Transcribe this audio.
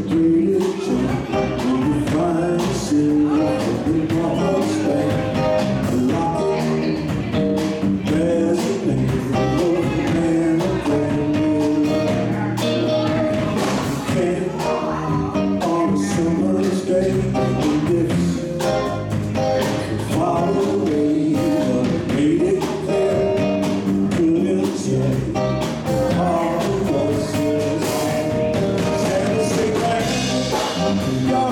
do you. You're